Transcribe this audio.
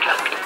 minute